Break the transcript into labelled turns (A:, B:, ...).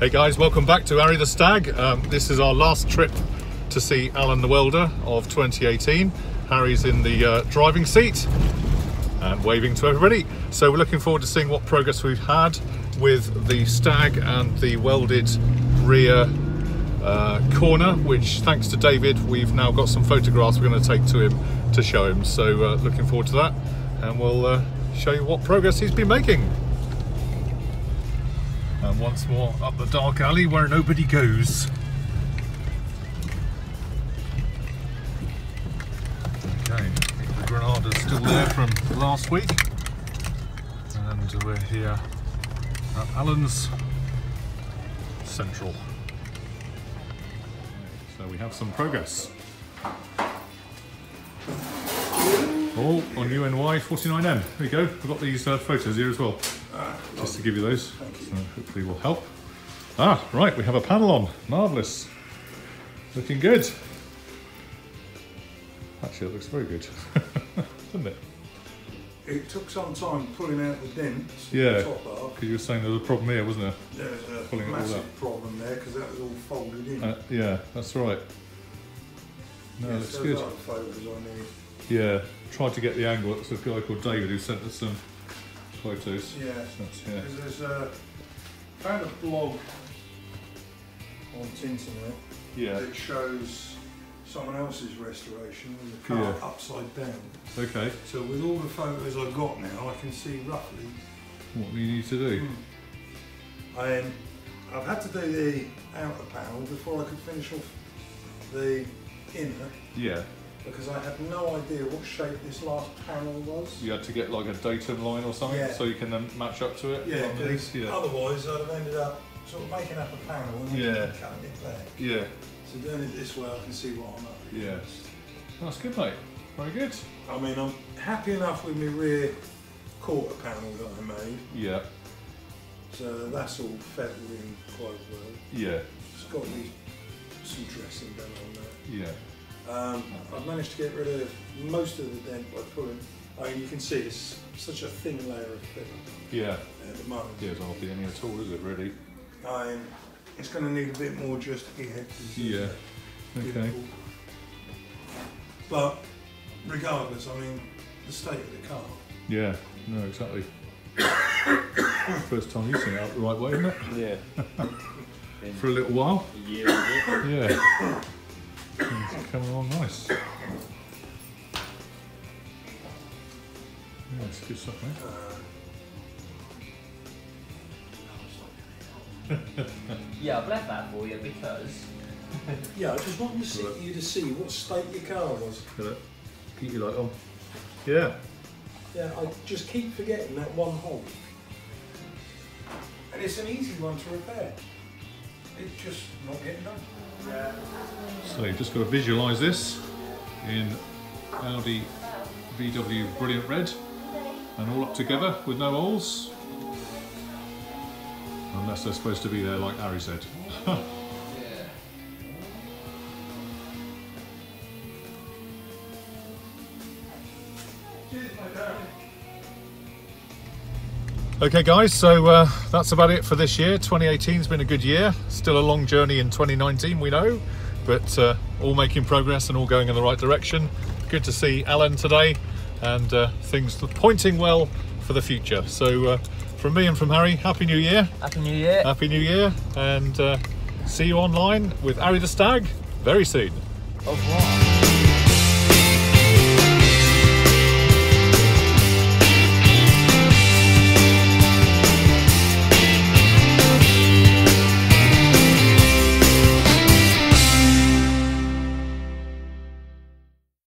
A: Hey guys, welcome back to Harry the Stag. Um, this is our last trip to see Alan the Welder of 2018. Harry's in the uh, driving seat and waving to everybody. So we're looking forward to seeing what progress we've had with the Stag and the welded rear uh, corner, which thanks to David, we've now got some photographs we're going to take to him to show him. So uh, looking forward to that and we'll uh, show you what progress he's been making. And once more up the dark alley where nobody goes. Okay, the Granada's still there from last week. And we're here at Alan's Central. So we have some progress. Oh, on UNY 49M. There we go. We've got these uh, photos here as well. Just to give you those. So hopefully will help. Ah, right, we have a panel on. Marvellous. Looking good. Actually, it looks very good. Doesn't it?
B: It took some time pulling out the dents.
A: Yeah.
B: The top half.
A: Because you were saying there was a problem here, wasn't
B: There was a
A: Pulling
B: massive problem there because that was all folded in.
A: Uh, yeah, that's right. No, it looks
B: those
A: good.
B: I.
A: Yeah, tried to get the angle. It's a guy called David who sent us some photos.
B: Yeah.
A: That's, yeah.
B: There's a found a blog on Tinternet
A: Yeah.
B: that shows someone else's restoration with the car
A: Yeah.
B: upside down.
A: Okay.
B: So with all the photos I've got now, I can see roughly.
A: What do you need to do?
B: Um, I've had to do the outer panel before I could finish off the inner
A: Yeah.
B: Because I had no idea what shape this last panel was.
A: You had to get like a datum line or something
B: Yeah.
A: so you can then match up to it.
B: Yeah, because
A: yeah.
B: otherwise I'd have ended up sort of making up a panel and then
A: Yeah.
B: cutting it back.
A: Yeah.
B: So doing it this way I can see what I'm up
A: Yeah.
B: against.
A: That's good, mate. Very good.
B: I mean, I'm happy enough with my rear quarter panel that I made,
A: Yeah.
B: so that's all feathered in quite well.
A: Yeah.
B: It's got me some dressing done on that.
A: Yeah.
B: Um, I've managed to get rid of most of the dent by pulling. I mean, you can see it's such a thin layer of filler
A: Yeah.
B: at the moment.
A: Yeah, it's hardly any at all, is it really?
B: Um, it's going to need a bit more just here. 'cause
A: Yeah. Okay.
B: But regardless, I mean, the state of the car.
A: Yeah. No, exactly. First time you've seen it out the right way, isn't it?
C: Yeah.
A: For a little while.
C: a year and a bit.
A: Yeah. It's coming along nice. Yeah, it's good stuff, mate.
C: Yeah, I've left that for you because
B: yeah, I just want you to, see,
A: Right.
B: you to see what state your car was.
A: Got it. Keep your light on. Yeah.
B: Yeah, I just keep forgetting that one hole. And it's an easy one to repair. It's just not getting done.
A: So you've just got to visualise this in Audi VW Brilliant Red and all up together with no holes. Unless they're supposed to be there like Harry said. Okay guys, so uh, that's about it for this year. 2018's been a good year. Still a long journey in 2019, we know, but uh, all making progress and all going in the right direction. Good to see Alan today and uh, things pointing well for the future. So uh, from me and from Harry, Happy New Year,
C: Happy New Year.
A: Happy New Year, and uh, see you online with Harry the Stag very soon.